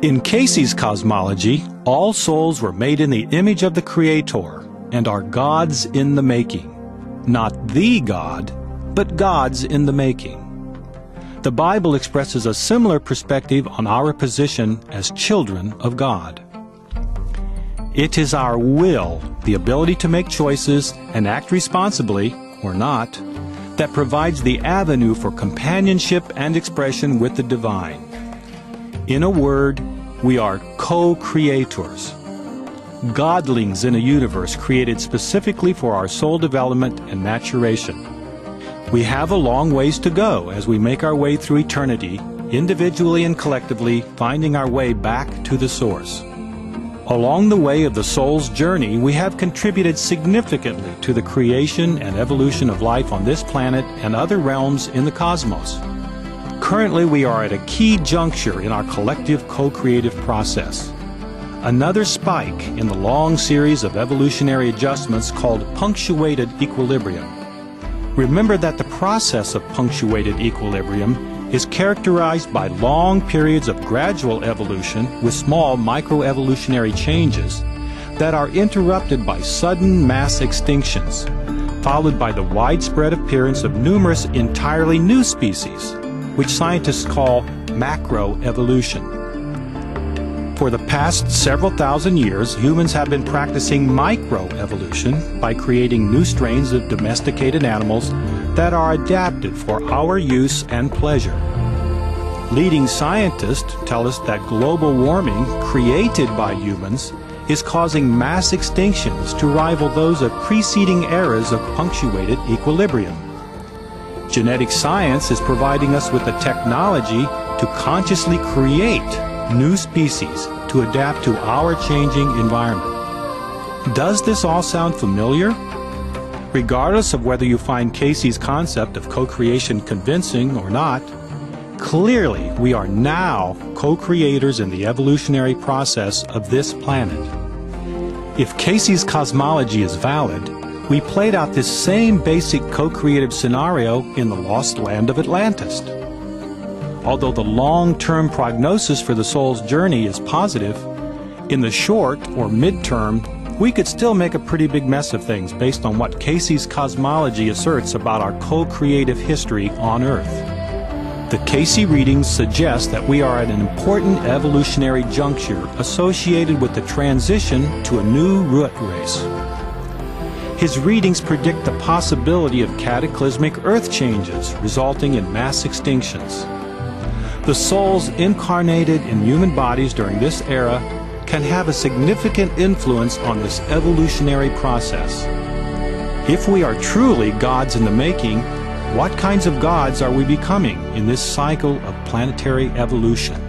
In Cayce's cosmology, all souls were made in the image of the Creator and are gods in the making. Not the God, but gods in the making. The Bible expresses a similar perspective on our position as children of God. It is our will, the ability to make choices and act responsibly, or not, that provides the avenue for companionship and expression with the divine. In a word, we are co-creators. Godlings in a universe created specifically for our soul development and maturation. We have a long ways to go as we make our way through eternity, individually and collectively, finding our way back to the source. Along the way of the soul's journey, we have contributed significantly to the creation and evolution of life on this planet and other realms in the cosmos. Currently, we are at a key juncture in our collective co-creative process. Another spike in the long series of evolutionary adjustments called punctuated equilibrium. Remember that the process of punctuated equilibrium is characterized by long periods of gradual evolution with small microevolutionary changes that are interrupted by sudden mass extinctions, followed by the widespread appearance of numerous entirely new species, which scientists call macroevolution. For the past several thousand years, humans have been practicing microevolution by creating new strains of domesticated animals that are adapted for our use and pleasure. Leading scientists tell us that global warming created by humans is causing mass extinctions to rival those of preceding eras of punctuated equilibrium. Genetic science is providing us with the technology to consciously create new species to adapt to our changing environment. Does this all sound familiar? Regardless of whether you find Cayce's concept of co-creation convincing or not, clearly we are now co-creators in the evolutionary process of this planet. If Cayce's cosmology is valid, we played out this same basic co-creative scenario in the lost land of Atlantis. Although the long-term prognosis for the soul's journey is positive, in the short or mid-term, we could still make a pretty big mess of things based on what Cayce's cosmology asserts about our co-creative history on Earth. The Cayce readings suggest that we are at an important evolutionary juncture associated with the transition to a new root race. His readings predict the possibility of cataclysmic Earth changes resulting in mass extinctions. The souls incarnated in human bodies during this era can have a significant influence on this evolutionary process. If we are truly gods in the making, what kinds of gods are we becoming in this cycle of planetary evolution?